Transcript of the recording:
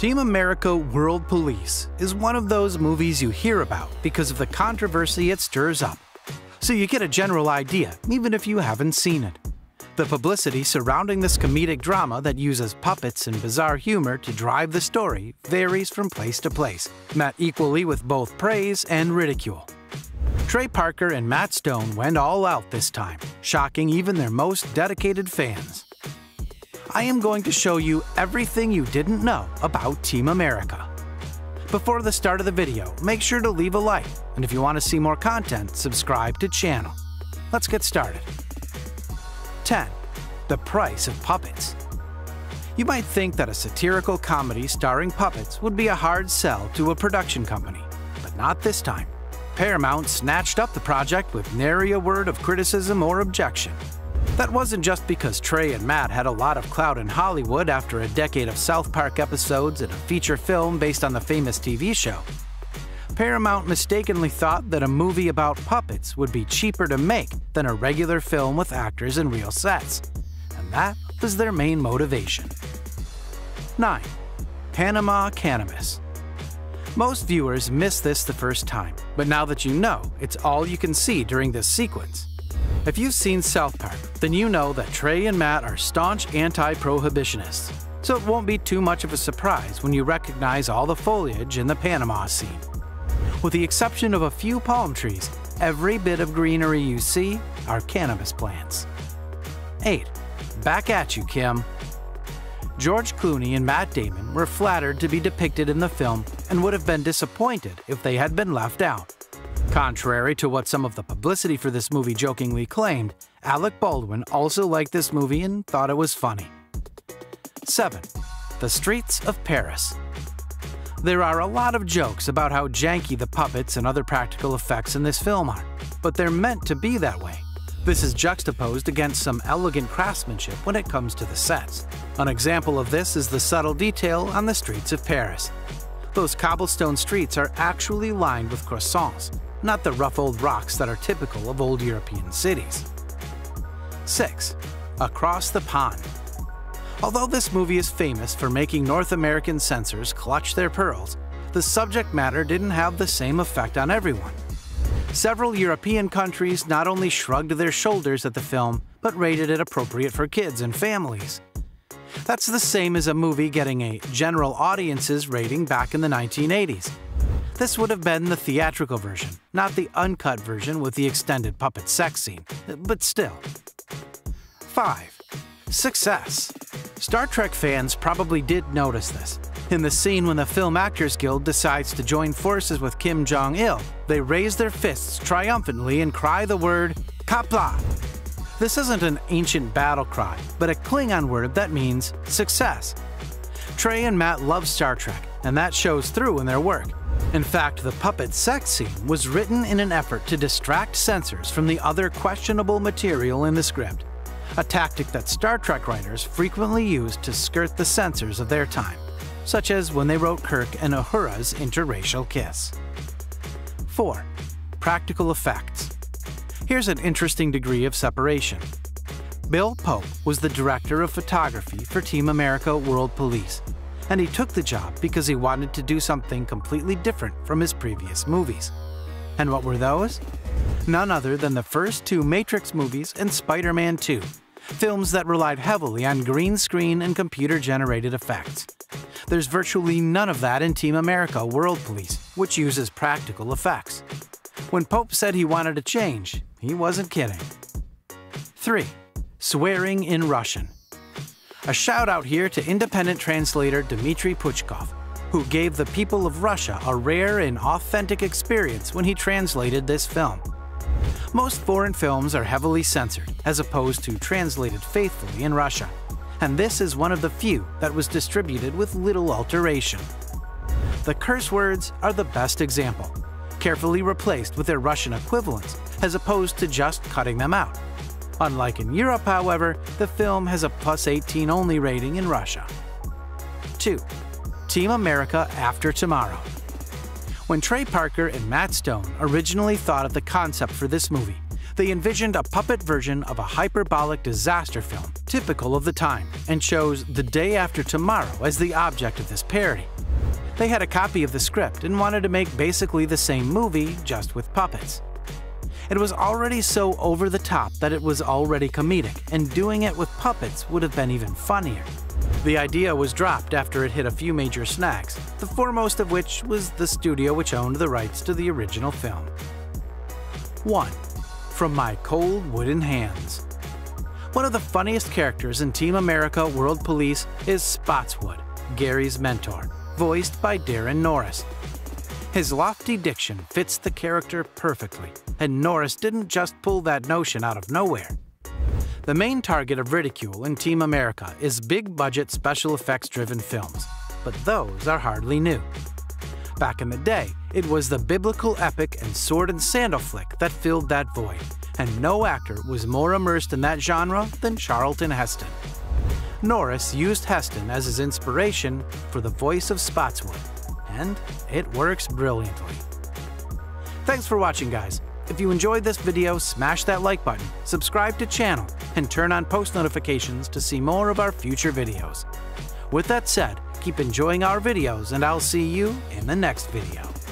Team America World Police is one of those movies you hear about because of the controversy it stirs up. So you get a general idea, even if you haven't seen it. The publicity surrounding this comedic drama that uses puppets and bizarre humor to drive the story varies from place to place, met equally with both praise and ridicule. Trey Parker and Matt Stone went all out this time, shocking even their most dedicated fans. I am going to show you everything you didn't know about Team America. Before the start of the video, make sure to leave a like, and if you want to see more content, subscribe to channel. Let's get started. 10. The price of puppets. You might think that a satirical comedy starring puppets would be a hard sell to a production company, but not this time. Paramount snatched up the project with nary a word of criticism or objection. That wasn't just because Trey and Matt had a lot of clout in Hollywood after a decade of South Park episodes and a feature film based on the famous TV show. Paramount mistakenly thought that a movie about puppets would be cheaper to make than a regular film with actors and real sets. And that was their main motivation. 9. Panama Cannabis Most viewers miss this the first time, but now that you know, it's all you can see during this sequence. If you've seen South Park, then you know that Trey and Matt are staunch anti prohibitionists, so it won't be too much of a surprise when you recognize all the foliage in the Panama scene. With the exception of a few palm trees, every bit of greenery you see are cannabis plants. 8. Back at you, Kim. George Clooney and Matt Damon were flattered to be depicted in the film and would have been disappointed if they had been left out. Contrary to what some of the publicity for this movie jokingly claimed, Alec Baldwin also liked this movie and thought it was funny. 7. The Streets of Paris. There are a lot of jokes about how janky the puppets and other practical effects in this film are, but they're meant to be that way. This is juxtaposed against some elegant craftsmanship when it comes to the sets. An example of this is the subtle detail on the streets of Paris. Those cobblestone streets are actually lined with croissants, not the rough old rocks that are typical of old European cities. 6. Across the Pond Although this movie is famous for making North American censors clutch their pearls, the subject matter didn't have the same effect on everyone. Several European countries not only shrugged their shoulders at the film, but rated it appropriate for kids and families. That's the same as a movie getting a general audiences rating back in the 1980s, this would have been the theatrical version, not the uncut version with the extended puppet sex scene, but still. 5. Success. Star Trek fans probably did notice this. In the scene when the Film Actors Guild decides to join forces with Kim Jong il, they raise their fists triumphantly and cry the word Qapla'. This isn't an ancient battle cry, but a Klingon word that means success. Trey and Matt love Star Trek, and that shows through in their work. In fact, the puppet sex scene was written in an effort to distract censors from the other questionable material in the script, a tactic that Star Trek writers frequently used to skirt the censors of their time, such as when they wrote Kirk and Uhura's interracial kiss. 4. Practical effects. Here's an interesting degree of separation. Bill Pope was the director of photography for Team America World Police and he took the job because he wanted to do something completely different from his previous movies. And what were those? None other than the first two Matrix movies and Spider Man 2, films that relied heavily on green screen and computer generated effects. There's virtually none of that in Team America World Police, which uses practical effects. When Pope said he wanted a change, he wasn't kidding. 3. Swearing in Russian. A shout out here to independent translator Dmitry Puchkov, who gave the people of Russia a rare and authentic experience when he translated this film. Most foreign films are heavily censored, as opposed to translated faithfully in Russia, and this is one of the few that was distributed with little alteration. The curse words are the best example, carefully replaced with their Russian equivalents, as opposed to just cutting them out. Unlike in Europe, however, the film has a plus 18 only rating in Russia. 2. Team America After Tomorrow. When Trey Parker and Matt Stone originally thought of the concept for this movie, they envisioned a puppet version of a hyperbolic disaster film typical of the time and chose The Day After Tomorrow as the object of this parody. They had a copy of the script and wanted to make basically the same movie, just with puppets. It was already so over the top that it was already comedic, and doing it with puppets would have been even funnier. The idea was dropped after it hit a few major snags, the foremost of which was the studio which owned the rights to the original film. 1. From My Cold Wooden Hands One of the funniest characters in Team America World Police is Spotswood, Gary's mentor, voiced by Daran Norris. His lofty diction fits the character perfectly, and Norris didn't just pull that notion out of nowhere. The main target of ridicule in Team America is big budget special effects driven films, but those are hardly new. Back in the day, it was the biblical epic and sword and sandal flick that filled that void, and no actor was more immersed in that genre than Charlton Heston. Norris used Heston as his inspiration for the voice of Spotswood, and it works brilliantly. Thanks for watching, guys. If you enjoyed this video, smash that like button, subscribe to channel, and turn on post notifications to see more of our future videos. With that said, keep enjoying our videos and I'll see you in the next video.